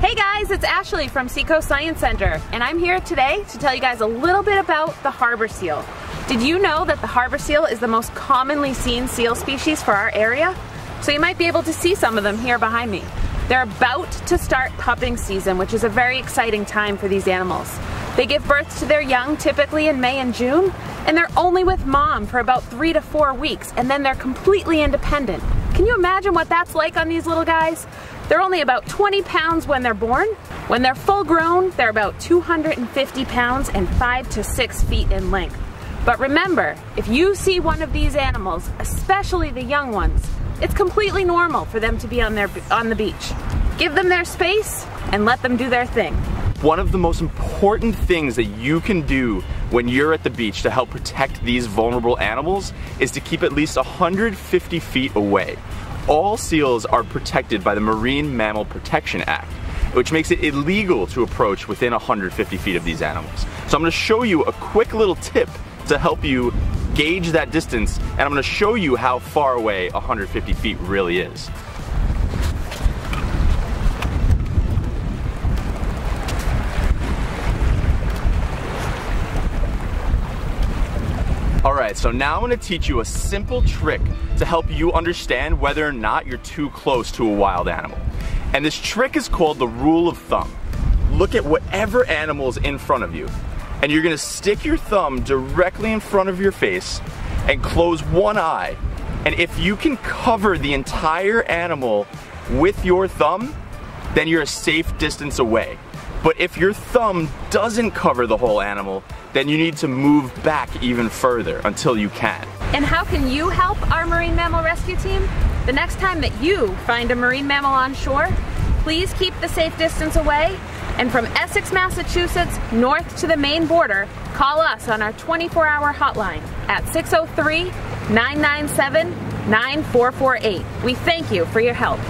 Hey guys, it's Ashley from Seacoast Science Center, and I'm here today to tell you guys a little bit about the harbor seal. Did you know that the harbor seal is the most commonly seen seal species for our area? So you might be able to see some of them here behind me. They're about to start pupping season, which is a very exciting time for these animals. They give birth to their young typically in May and June, and they're only with mom for about three to four weeks, and then they're completely independent. Can you imagine what that's like on these little guys? They're only about 20 pounds when they're born. When they're full grown, they're about 250 pounds and five to six feet in length. But remember, if you see one of these animals, especially the young ones, it's completely normal for them to be on, their, on the beach. Give them their space and let them do their thing. One of the most important things that you can do when you're at the beach to help protect these vulnerable animals is to keep at least 150 feet away. All seals are protected by the Marine Mammal Protection Act, which makes it illegal to approach within 150 feet of these animals. So I'm gonna show you a quick little tip to help you gauge that distance, and I'm gonna show you how far away 150 feet really is. Alright, so now I'm gonna teach you a simple trick to help you understand whether or not you're too close to a wild animal. And this trick is called the rule of thumb. Look at whatever animal is in front of you, and you're gonna stick your thumb directly in front of your face and close one eye. And if you can cover the entire animal with your thumb, then you're a safe distance away. But if your thumb doesn't cover the whole animal, then you need to move back even further until you can. And how can you help our marine mammal rescue team? The next time that you find a marine mammal on shore, please keep the safe distance away and from Essex, Massachusetts, north to the Maine border, call us on our 24 hour hotline at 603 997 9448. We thank you for your help.